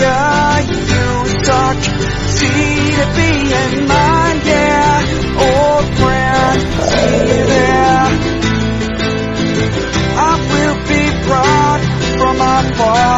yeah, you talk TDP and mine, yeah, oh, old friend, See you there. I will be brought from afar.